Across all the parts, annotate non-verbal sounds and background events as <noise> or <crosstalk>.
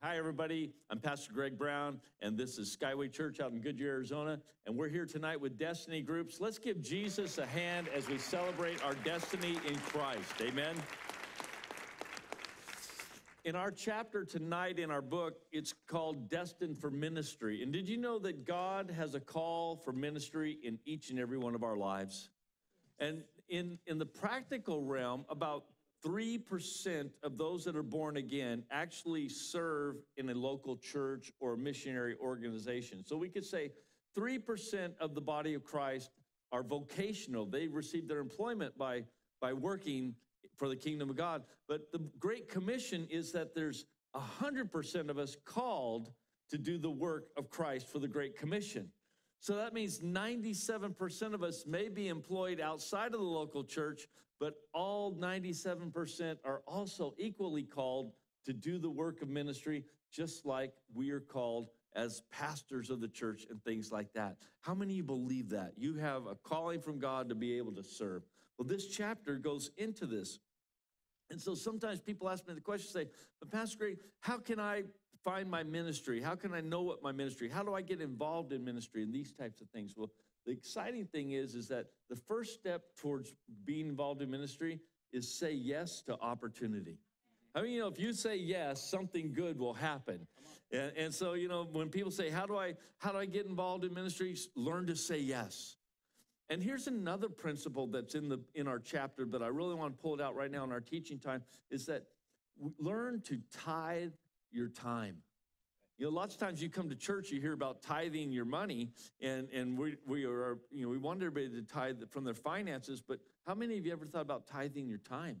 Hi, everybody. I'm Pastor Greg Brown, and this is Skyway Church out in Goodyear, Arizona. And we're here tonight with Destiny Groups. Let's give Jesus a hand as we celebrate our destiny in Christ. Amen. In our chapter tonight in our book, it's called Destined for Ministry. And did you know that God has a call for ministry in each and every one of our lives? And in, in the practical realm, about 3% of those that are born again actually serve in a local church or missionary organization. So we could say 3% of the body of Christ are vocational. They receive their employment by, by working for the kingdom of God. But the Great Commission is that there's 100% of us called to do the work of Christ for the Great Commission. So that means 97% of us may be employed outside of the local church, but all 97% are also equally called to do the work of ministry, just like we are called as pastors of the church and things like that. How many of you believe that? You have a calling from God to be able to serve. Well, this chapter goes into this. And so sometimes people ask me the question, say, but Pastor Greg, how can I find my ministry? How can I know what my ministry? How do I get involved in ministry and these types of things? Well, the exciting thing is, is that the first step towards being involved in ministry is say yes to opportunity. I mean, you know, if you say yes, something good will happen. And, and so, you know, when people say, how do I, how do I get involved in ministry? Learn to say yes. And here's another principle that's in the in our chapter, but I really want to pull it out right now in our teaching time, is that learn to tithe your time. You know, lots of times you come to church, you hear about tithing your money, and, and we, we are, you know, we want everybody to tithe from their finances, but how many of you ever thought about tithing your time?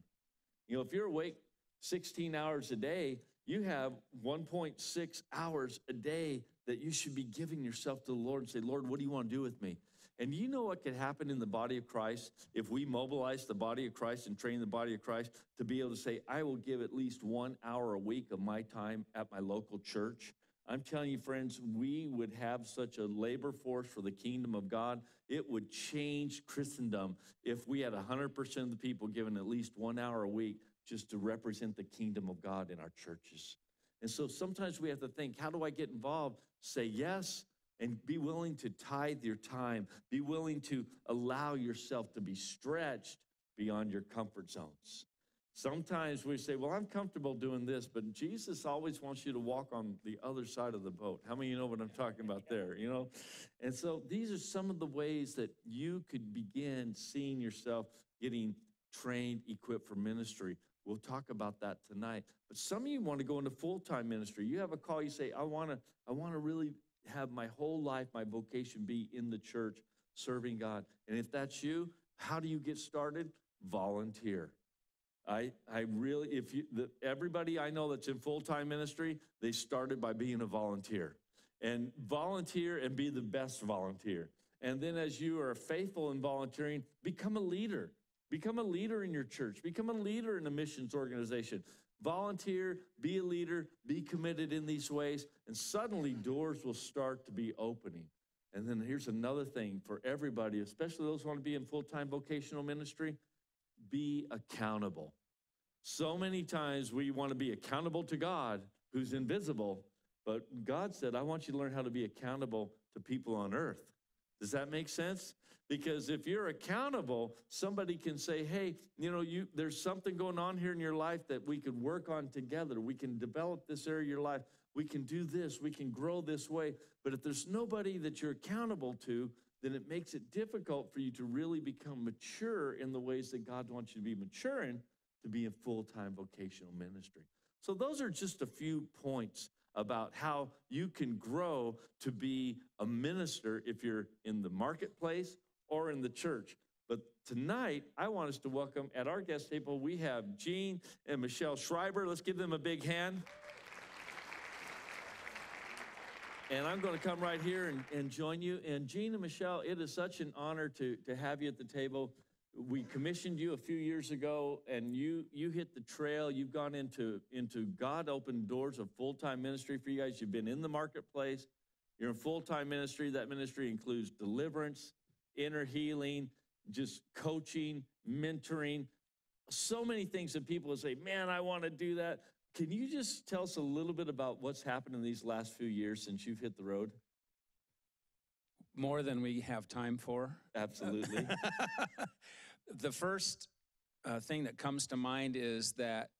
You know, if you're awake 16 hours a day, you have 1.6 hours a day that you should be giving yourself to the Lord and say, Lord, what do you want to do with me? And you know what could happen in the body of Christ if we mobilize the body of Christ and train the body of Christ to be able to say, I will give at least one hour a week of my time at my local church. I'm telling you, friends, we would have such a labor force for the kingdom of God. It would change Christendom if we had 100% of the people given at least one hour a week just to represent the kingdom of God in our churches. And so sometimes we have to think, how do I get involved? Say yes, and be willing to tithe your time. Be willing to allow yourself to be stretched beyond your comfort zones. Sometimes we say, Well, I'm comfortable doing this, but Jesus always wants you to walk on the other side of the boat. How many of you know what I'm talking about there? You know? And so these are some of the ways that you could begin seeing yourself getting trained, equipped for ministry. We'll talk about that tonight. But some of you want to go into full-time ministry. You have a call, you say, I want to, I want to really have my whole life, my vocation be in the church, serving God. And if that's you, how do you get started? Volunteer. I, I really, if you, the, everybody I know that's in full time ministry, they started by being a volunteer. And volunteer and be the best volunteer. And then as you are faithful in volunteering, become a leader. Become a leader in your church. Become a leader in a missions organization. Volunteer, be a leader, be committed in these ways, and suddenly doors will start to be opening. And then here's another thing for everybody, especially those who want to be in full time vocational ministry be accountable. So many times we want to be accountable to God who's invisible, but God said, I want you to learn how to be accountable to people on earth. Does that make sense? Because if you're accountable, somebody can say, "Hey, you know, you there's something going on here in your life that we could work on together. We can develop this area of your life. We can do this. We can grow this way." But if there's nobody that you're accountable to, then it makes it difficult for you to really become mature in the ways that God wants you to be mature in to be in full-time vocational ministry. So those are just a few points about how you can grow to be a minister if you're in the marketplace or in the church. But tonight, I want us to welcome at our guest table, we have Jean and Michelle Schreiber. Let's give them a big hand. And I'm going to come right here and, and join you. And Jean and Michelle, it is such an honor to, to have you at the table. We commissioned you a few years ago, and you you hit the trail. You've gone into into God opened doors of full time ministry for you guys. You've been in the marketplace. You're in full time ministry. That ministry includes deliverance, inner healing, just coaching, mentoring, so many things that people will say, man, I want to do that. Can you just tell us a little bit about what's happened in these last few years since you've hit the road? More than we have time for. Absolutely. <laughs> the first uh, thing that comes to mind is that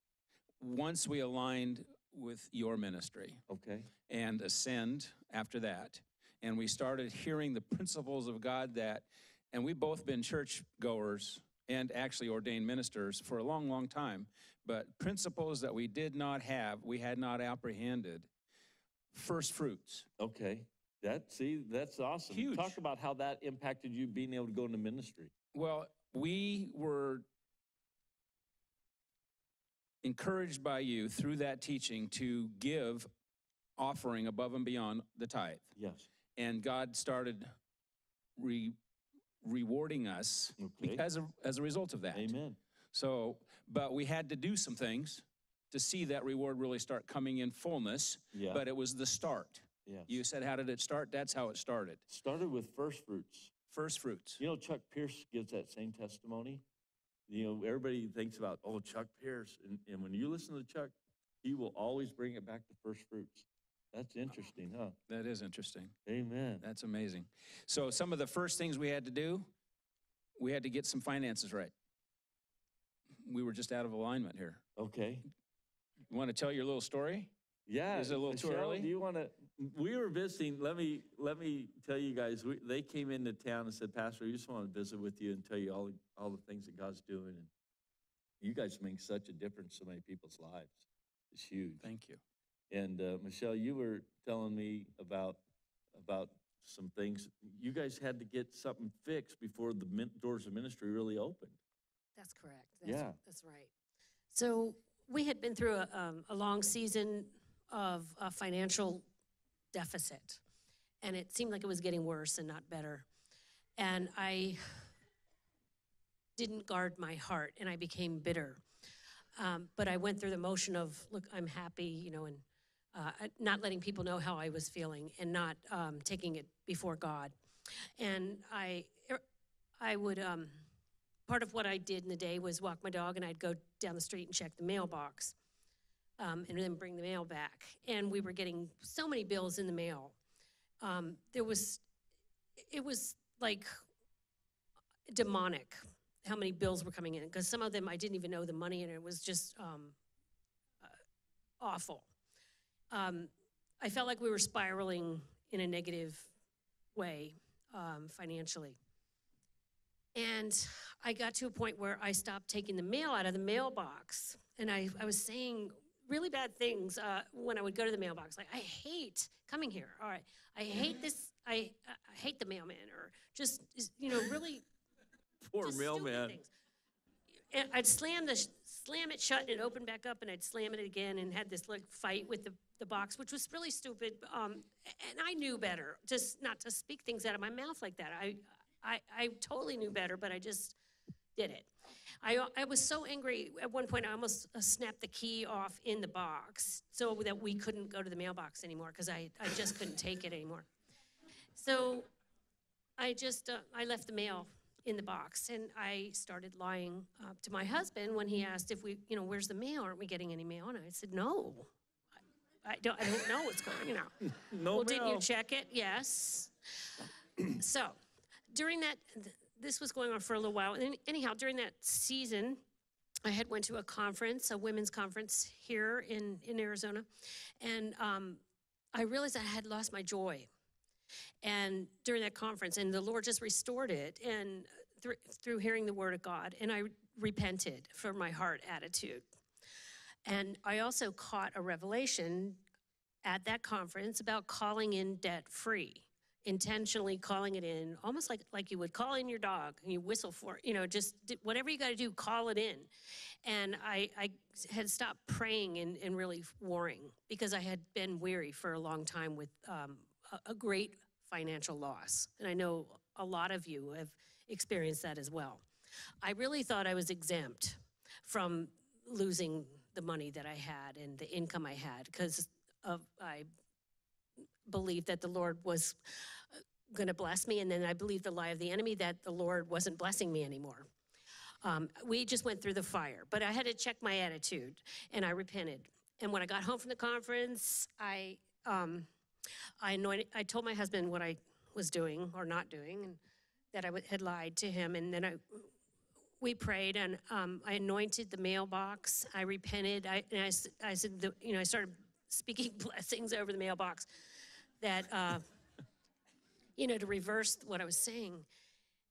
once we aligned with your ministry Okay. and Ascend after that, and we started hearing the principles of God that, and we've both been church goers and actually ordained ministers for a long, long time, but principles that we did not have, we had not apprehended. First fruits. Okay. That, see, that's awesome. Huge. Talk about how that impacted you being able to go into ministry. Well, we were encouraged by you through that teaching to give offering above and beyond the tithe. Yes. And God started re- rewarding us Okay. because of, as a result of that. Amen. So, but we had to do some things to see that reward really start coming in fullness, Yeah. but it was the start. yes. You said, how did it start? That's how it started. started with first fruits. First fruits. You know, Chuck Pierce gives that same testimony. You know, everybody thinks about, oh, Chuck Pierce. And, and when you listen to Chuck, he will always bring it back to first fruits. That's interesting, huh? That is interesting. Amen. That's amazing. So some of the first things we had to do, we had to get some finances right. We were just out of alignment here. Okay. You want to tell your little story? Yeah. Is it a little too early? Do you want to, we were visiting, let me, let me tell you guys, we, they came into town and said, Pastor, we just want to visit with you and tell you all, all the things that God's doing. And you guys make such a difference in so many people's lives. It's huge. Thank you. And uh, Michelle, you were telling me about, about some things. You guys had to get something fixed before the min- doors of ministry really opened. That's correct. That's, Yeah. That's right. So we had been through a, um, a long season of a financial deficit. And it seemed like it was getting worse and not better. And I didn't guard my heart and I became bitter. Um, but I went through the motion of, look, I'm happy, you know, and uh, not letting people know how I was feeling and not um, taking it before God. And I, er, I would, um, part of what I did in the day was walk my dog and I'd go down the street and check the mailbox um, and then bring the mail back. And we were getting so many bills in the mail. Um, there was, it was like demonic how many bills were coming in because some of them I didn't even know the money and it was just um, uh, awful. Um, I felt like we were spiraling in a negative way um, financially. And I got to a point where I stopped taking the mail out of the mailbox. And I, I was saying really bad things uh, when I would go to the mailbox. Like, I hate coming here. All right. I hate this. I, I hate the mailman. Or just, you know, really <laughs> Poor just stupid mailman. things. And I'd slam the, slam it shut and it back up and I'd slam it again and had this like fight with the, the box, which was really stupid. Um, and I knew better, just not to speak things out of my mouth like that. I, I, I totally knew better, but I just did it. I, I was so angry, at one point I almost uh, snapped the key off in the box so that we couldn't go to the mailbox anymore because I, I just couldn't take it anymore. So I just, uh, I left the mail in the box and I started lying uh, to my husband when he asked if we, you know, where's the mail? Aren't we getting any mail? And I said, no. I, I don't, I don't know what's going, on. know. <laughs> No Well, didn't you check it? Yes. <clears throat> So, during that, th- this was going on for a little while. And anyhow, during that season, I had went to a conference, a women's conference here in, in Arizona. And um, I realized I had lost my joy. And during that conference, and the Lord just restored it and through, through hearing the word of God. And I repented for my heart attitude. And I also caught a revelation at that conference about calling in debt free intentionally calling it in almost like like you would call in your dog and you whistle for it, you know just whatever you got to do call it in and i i had stopped praying and, and really warring because i had been weary for a long time with um, a, great financial loss and i know a lot of you have experienced that as well i really thought i was exempt from losing the money that i had and the income i had because i believed that the Lord was going to bless me, and then I believed the lie of the enemy that the Lord wasn't blessing me anymore. Um, we just went through the fire, but I had to check my attitude, and I repented. and when I got home from the conference, I, um, I anointed, I told my husband what I was doing or not doing, and that I had lied to him, and then I, we prayed, and um, I anointed the mailbox. I repented. I, and I, I said, the, you know, I started speaking <laughs> blessings over the mailbox that, uh, you know, to reverse what I was saying.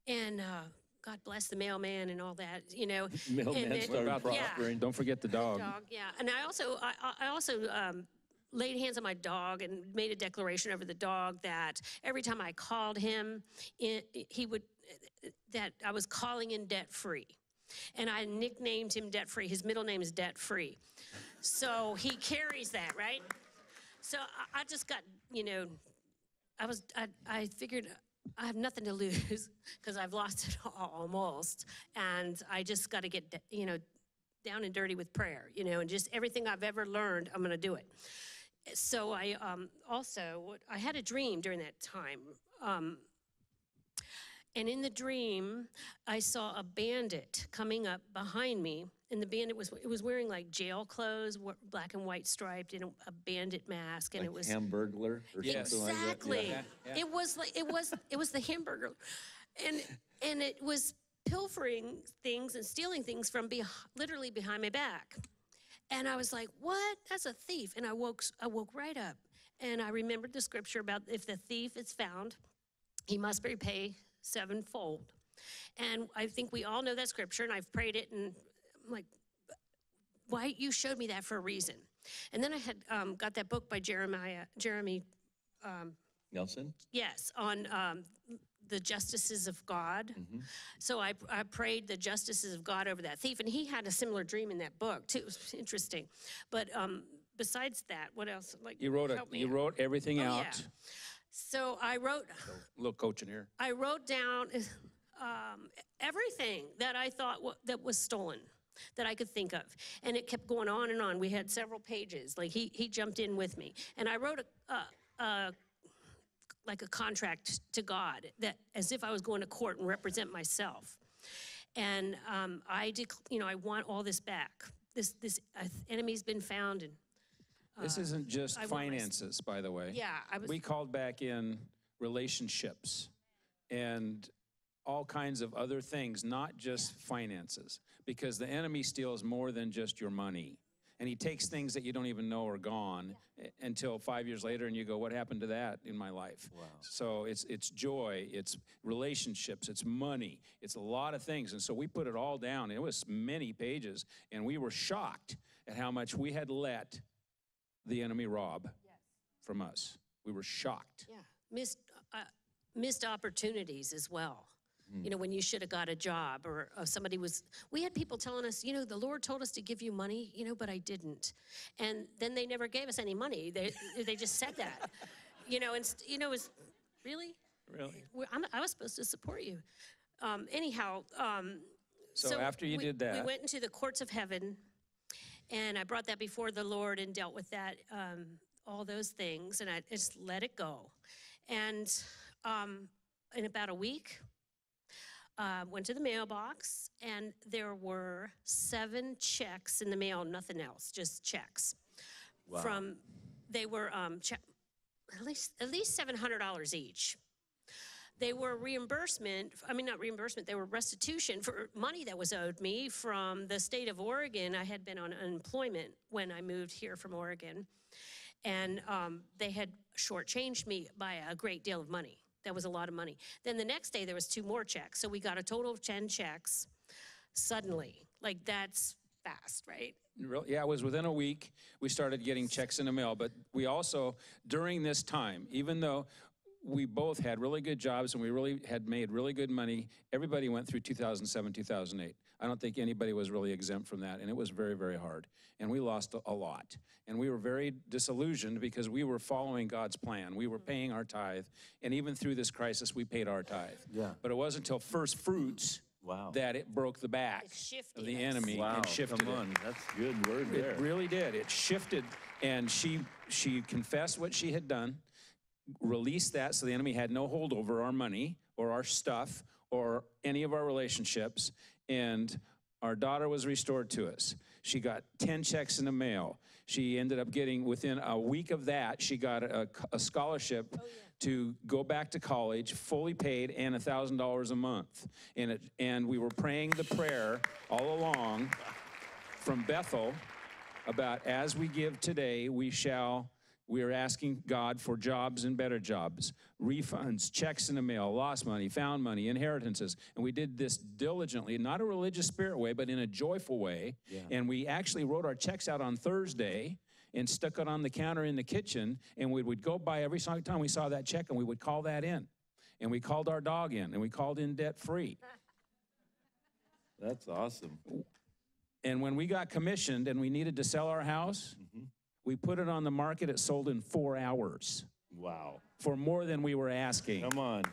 And uh, God bless the mailman and all that, you know. Mailman and then- started About- Yeah. Don't forget the dog. Dog, yeah. And I also, I, I- I also um, laid hands on my dog and made a declaration over the dog that every time I called him, he would, that I was calling in debt free. And I nicknamed him debt free. His middle name is debt free. So he carries that, right? So I, I just got, you know, I was, I, I figured I have nothing to lose <laughs> because I've lost it <laughs> all, almost. And I just got to get, you know, down and dirty with prayer, you know, and just everything I've ever learned, I'm going to do it. So I um, also, I had a dream during that time. Um, and in the dream, I saw a bandit coming up behind me. And the bandit was, it was wearing like jail clothes, black and white striped, and a, a bandit mask. And Like it was a Hamburglar or Yes. something like that? Exactly. Yeah, yeah. It was like it was it was the Hamburglar, and and it was pilfering things and stealing things from beh literally behind my back, and I was like, "What? That's a thief!" And I woke I woke right up, and I remembered the scripture about if the thief is found, he must repay sevenfold, and I think we all know that scripture, and I've prayed it, and I'm like, why you showed me that for a reason. And then I had um, got that book by Jeremiah Jeremy Nelson? Yes, on um, the justices of God. So I, I prayed the justices of God over that thief, and he had a similar dream in that book too. It was interesting. but um, besides that, what else? Like You wrote, a, you out. wrote everything Oh, out. yeah. So I wrote, A little coaching here. I wrote down <laughs> um, everything that I thought wa- that was stolen that I could think of, and it kept going on and on. We had several pages. Like he he jumped in with me, and I wrote a. a, a like a contract to God that as if I was going to court and represent myself. And um, I, dec- you know, I want all this back. This this uh, enemy's been found, and This isn't just I want my finances, by the way. yeah, I was. We called back in relationships and all kinds of other things, not just finances, because the enemy steals more than just your money. And he takes things that you don't even know are gone eh, until five years later, and you go, "What happened to that in my life?" Wow. So it's it's joy, it's relationships, it's money, it's a lot of things, and so we put it all down. It was many pages, and we were shocked at how much we had let the enemy rob from us. We were shocked. Yeah, missed, uh, missed opportunities as well. You know, when you should have got a job or uh, somebody was, we had people telling us, you know, the Lord told us to give you money, you know, but I didn't. And then they never gave us any money. They, they just said that, <laughs> you know, and, you know, it's really, Really? we're, I'm, I was supposed to support you. Um, anyhow, um, So after you we- did that- We went into the courts of heaven and I brought that before the Lord and dealt with that, um, all those things, and I just let it go. And um, in about a week, uh, went to the mailbox, and there were seven checks in the mail, nothing else, just checks. From, they were um, che- at least at least seven hundred dollars each. They were reimbursement, I mean, not reimbursement, they were restitution for money that was owed me from the state of Oregon. I had been on unemployment when I moved here from Oregon. And um, they had shortchanged me by a great deal of money. That was a lot of money. Then the next day, there was two more checks. So we got a total of 10 checks suddenly. Like, that's fast, right? Yeah, it was within a week, we started getting checks in the mail. But we also, during this time, even though we both had really good jobs and we really had made really good money, everybody went through 2007, 2008. I don't think anybody was really exempt from that, and it was very, very hard. And we lost a- a lot. And we were very disillusioned because we were following God's plan. We were mm-hmm. paying our tithe, and even through this crisis, we paid our tithe. Yeah. But it wasn't until first fruits Wow. that it broke the back of the enemy Wow, and shifted come it. on, that's good word there. It really did. It shifted, and she she confessed what she had done, released that, so the enemy had no hold over our money or our stuff or any of our relationships. And our daughter was restored to us. She got 10 checks in the mail. She ended up getting, within a week of that, she got a, a scholarship oh, to go back to college, fully paid, and $1,000 a month. And, it, and we were praying the prayer all along from Bethel about as we give today, we shall, we are asking God for jobs and better jobs, refunds, checks in the mail, lost money, found money, inheritances. And we did this diligently, not a religious spirit way, but in a joyful way. And we actually wrote our checks out on Thursday and stuck it on the counter in the kitchen. And we would go by every single time we saw that check and we would call that in. And we called our dog in and we called in debt free. That's awesome. And when we got commissioned and we needed to sell our house. We put it on the market. It sold in four hours Wow. for more than we were asking. Come on.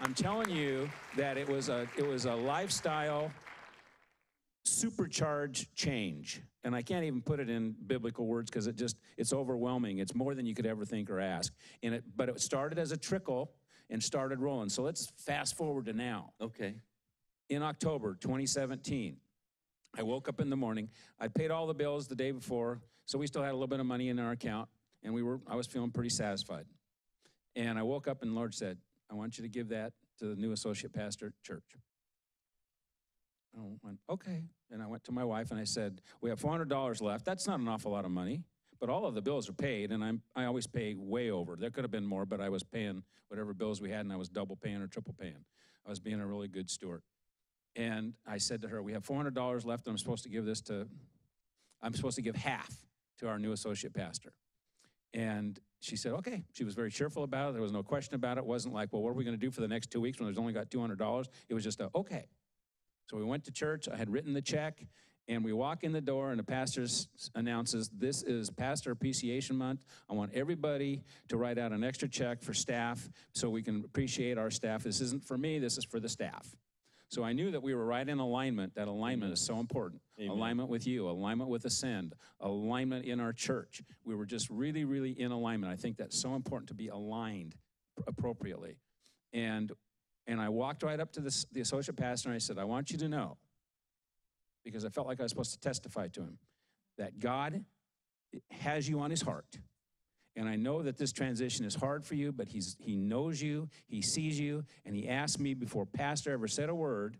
I'm telling you that it was a it was a lifestyle supercharged change. And I can't even put it in biblical words because it just it's overwhelming. It's more than you could ever think or ask. And it but it started as a trickle and started rolling. So let's fast forward to now. Okay. in October 2017. I woke up in the morning. I paid all the bills the day before, so we still had a little bit of money in our account, and we were I was feeling pretty satisfied. And I woke up and the Lord said, "I want you to give that to the new associate pastor at church." I went, "Okay." And I went to my wife and I said, "We have $400 left. That's not an awful lot of money." But all of the bills are paid, and I'm, I always pay way over. There could have been more, but I was paying whatever bills we had, and I was double paying or triple paying. I was being a really good steward. And I said to her, We have $400 left, and I'm supposed to give this to, I'm supposed to give half to our new associate pastor. And she said, Okay. She was very cheerful about it. There was no question about it. It wasn't like, Well, what are we going to do for the next two weeks when there's only got $200? It was just a, Okay. So we went to church. I had written the check, and we walk in the door, and the pastor announces, This is Pastor Appreciation Month. I want everybody to write out an extra check for staff so we can appreciate our staff. This isn't for me, this is for the staff. So I knew that we were right in alignment. That alignment is so important. Amen. Alignment with you, alignment with Ascend, alignment in our church. We were just really, really in alignment. I think that's so important to be aligned appropriately. And and I walked right up to the, the associate pastor and I said, I want you to know, because I felt like I was supposed to testify to him, that God has you on his heart. And I know that this transition is hard for you, but he's, he knows you, he sees you, and he asked me before Pastor ever said a word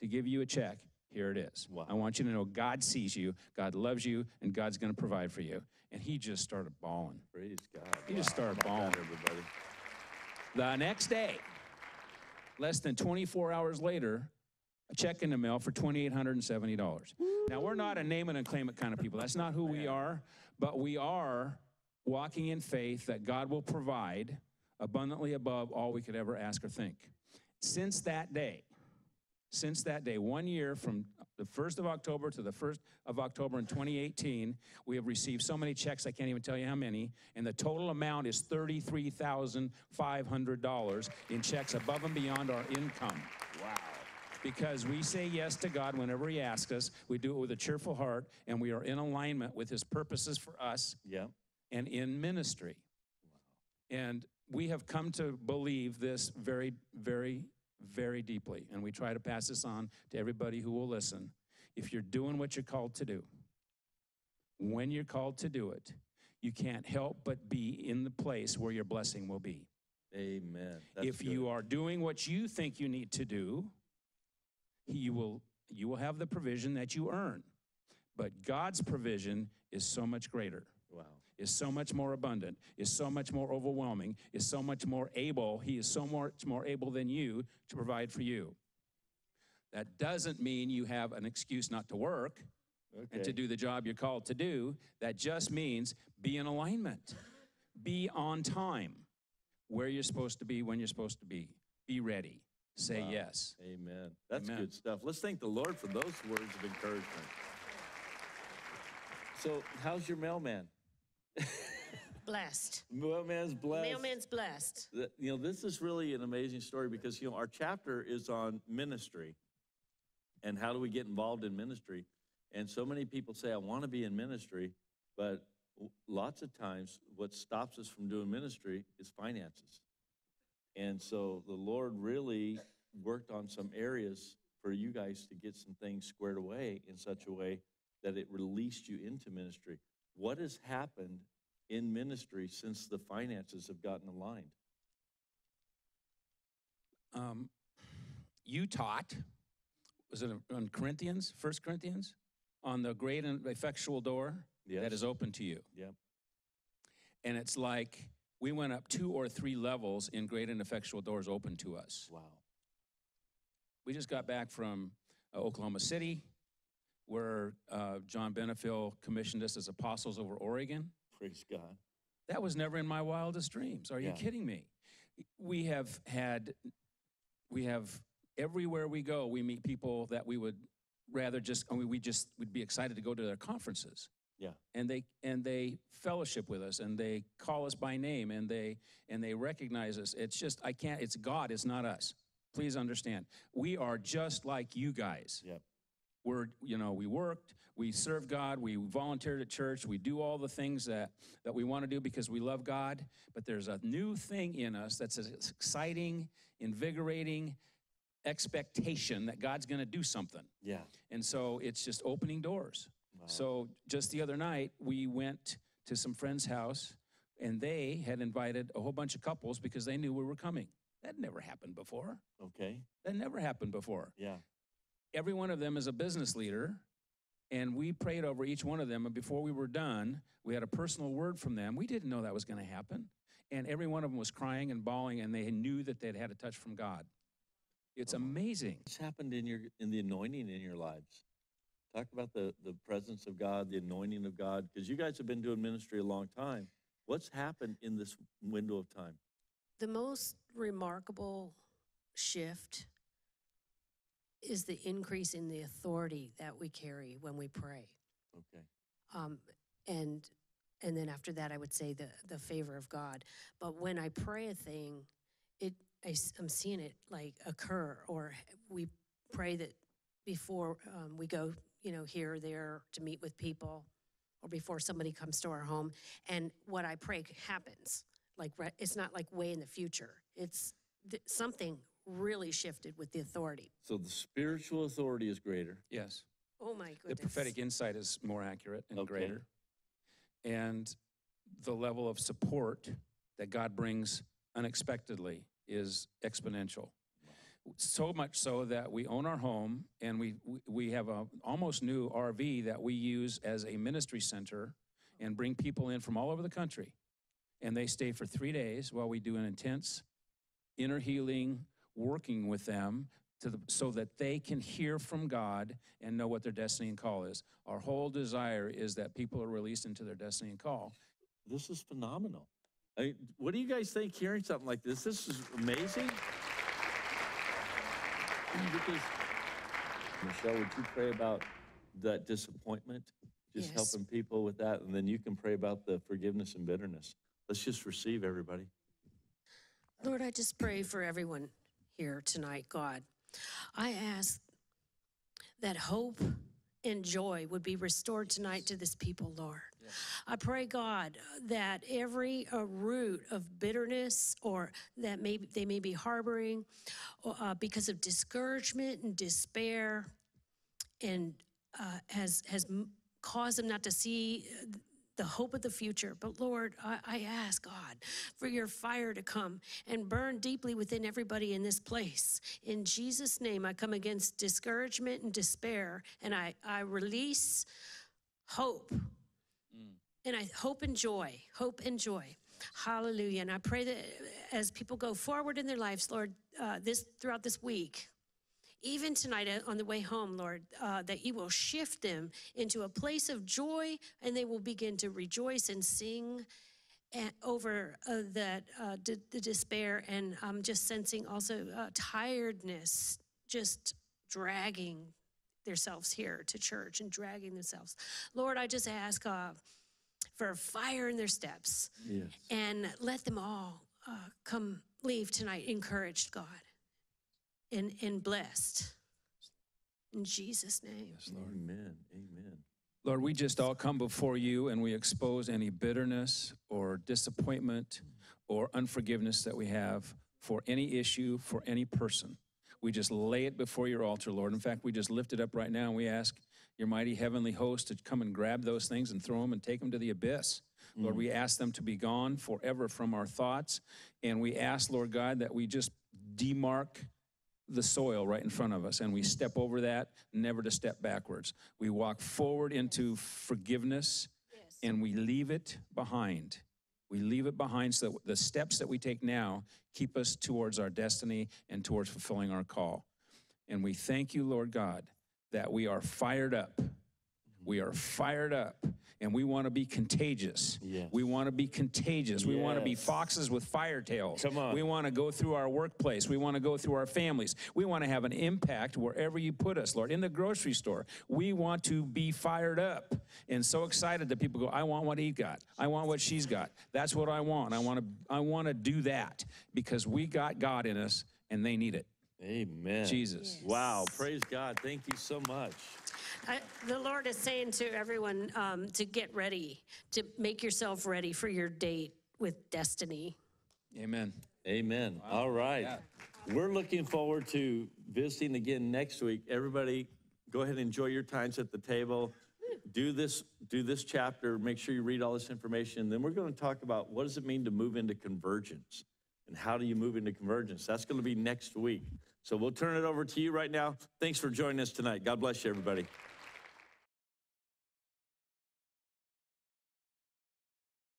to give you a check. Here it is. Wow. I want you to know God sees you, God loves you, and God's going to provide for you. And he just started bawling. Praise God. He just started How bawling. that, everybody. The next day, less than 24 hours later, a check in the mail for $2,870. Now, we're not a name it and claim it kind of people. That's not who we are, but we are walking in faith that God will provide abundantly above all we could ever ask or think. Since that day, since that day, one year from the 1st of October to the 1st of October in 2018, we have received so many checks, I can't even tell you how many, and the total amount is $33,500 in checks above and beyond our income. Wow. Because we say yes to God whenever He asks us, we do it with a cheerful heart, and we are in alignment with His purposes for us Yeah. And in ministry. And we have come to believe this very, very, very deeply. And we try to pass this on to everybody who will listen. If you're doing what you're called to do, when you're called to do it, you can't help but be in the place where your blessing will be. Amen. That's if good. you are doing what you think you need to do, you will you will have the provision that you earn. But God's provision is so much greater Wow. Is so much more abundant, is so much more overwhelming, is so much more able. He is so much more able than you to provide for you. That doesn't mean you have an excuse not to work and to do the job you're called to do. That just means be in alignment, be on time, where you're supposed to be, when you're supposed to be. Be ready. Say Wow. yes. Amen. That's Amen. good stuff. Let's thank the Lord for those words of encouragement. So, how's your mailman? Blessed. Mailman's blessed. Mailman's blessed. You know, this is really an amazing story because, you know, our chapter is on ministry and how do we get involved in ministry. And so many people say, I want to be in ministry, but lots of times what stops us from doing ministry is finances. And so the Lord really worked on some areas for you guys to get some things squared away in such a way that it released you into ministry. What has happened in ministry since the finances have gotten aligned? Um, you taught, was it on Corinthians, First Corinthians? On the great and effectual door that Yes. is open to you. Yep. And it's like we went up two or three levels in great and effectual doors open to us. Wow. We just got back from uh, Oklahoma City, where uh, John Benefiel commissioned us as apostles over Oregon. Praise God. That was never in my wildest dreams. Are you kidding me? We have had, we have, everywhere we go, we meet people that we would rather just, I mean, we just would be excited to go to their conferences. Yeah. And they, and they fellowship with us and they call us by name and they, and they recognize us. It's just, I can't, it's God, it's not us. Please understand. We are just like you guys. Yep. We're, you know, we worked, we served God, we volunteered at church, we do all the things that, that we want to do because we love God. But there's a new thing in us that's an exciting, invigorating expectation that God's going to do something. Yeah. And so it's just opening doors. Wow. So just the other night, we went to some friend's house and they had invited a whole bunch of couples because they knew we were coming. That never happened before. Okay. That never happened before Yeah. Every one of them is a business leader and we prayed over each one of them and before we were done we had a personal word from them we didn't know that was going to happen and every one of them was crying and bawling and they knew that they'd had a touch from god it's Oh. amazing What's happened in your in the anointing in your lives? Talk about the the presence of God, the anointing of God, because you guys have been doing ministry a long time. What's happened in this window of time? The most remarkable shift is the increase in the authority that we carry when we pray. Okay. Um, and and then after that, I would say the the favor of God. But when I pray a thing, it I, am seeing it like occur, or we pray that before um, we go, you know, here or there to meet with people, or before somebody comes to our home, and what I pray happens. Like it's not like way in the future. It's th- something really shifted with the authority. So the spiritual authority is greater. yes Oh my goodness! the prophetic insight is more accurate and Okay. greater and the level of support that god brings unexpectedly is exponential so much so that we own our home and we we- we have a almost new RV that we use as a ministry center and bring people in from all over the country and they stay for 3 days while we do an intense inner healing working with them to the, so that they can hear from God and know what their destiny and call is. Our whole desire is that people are released into their destiny and call. This is phenomenal. I mean, what do you guys think hearing something like this? This is amazing. Because, Michelle, would you pray about that disappointment? Just Yes. helping people with that, and then you can pray about the forgiveness and bitterness. Let's just receive everybody. Lord, I just pray for everyone here tonight, God. I ask that hope and joy would be restored tonight to this people, Lord. I pray, God, that every uh, root of bitterness or that maybe they may be harboring uh, because of discouragement and despair and uh, has has caused them not to see uh, the hope of the future. But Lord, I, I ask God for your fire to come and burn deeply within everybody in this place. In Jesus' name, I come against discouragement and despair, and I, I release hope. And I hope and joy, hope and joy. Hallelujah. And I pray that as people go forward in their lives, Lord, uh, this throughout this week, even tonight uh, on the way home, Lord, uh, that you will shift them into a place of joy and they will begin to rejoice and sing over uh, that uh, d- the despair. And I'm just sensing also uh, tiredness, just dragging themselves here to church and dragging themselves. Lord, I just ask uh, for fire in their steps Yes. and let them all uh, come leave tonight encouraged, God, and, and blessed. In Jesus' name. Amen. Amen. Lord, we just all come before you and we expose any bitterness or disappointment or unforgiveness that we have for any issue, for any person. We just lay it before your altar, Lord. In fact, we just lift it up right now and we ask your mighty heavenly host to come and grab those things and throw them and take them to the abyss. Lord, we mm. ask them to be gone forever from our thoughts. And we ask, Lord God, that we just demark the soil right in front of us and we step over that, never to step backwards. We walk forward into forgiveness and we leave it behind. We leave it behind so that the steps that we take now keep us towards our destiny and towards fulfilling our call. And we thank you, Lord God, that we are fired up. We are fired up and we want to be contagious. Yes. We want to be contagious. We want to be foxes with fire tails. Come on. We want to go through our workplace. We want to go through our families. We want to have an impact wherever you put us, Lord. In the grocery store, we want to be fired up and so excited that people go, I want what he got. I want what she's got. That's what I want. I want to I want to do that because we got God in us and they need it. Amen. Jesus. Wow. Praise God. Thank you so much. I, the Lord is saying to everyone um, to get ready, to make yourself ready for your date with destiny. Amen. Amen. All right. We're looking forward to visiting again next week. Everybody, go ahead and enjoy your times at the table. Do this, do this chapter. Make sure you read all this information. Then we're going to talk about what does it mean to move into convergence and how do you move into convergence. That's going to be next week. So we'll turn it over to you right now. Thanks for joining us tonight. God bless you, everybody.